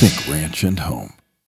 Think Ranch and Home.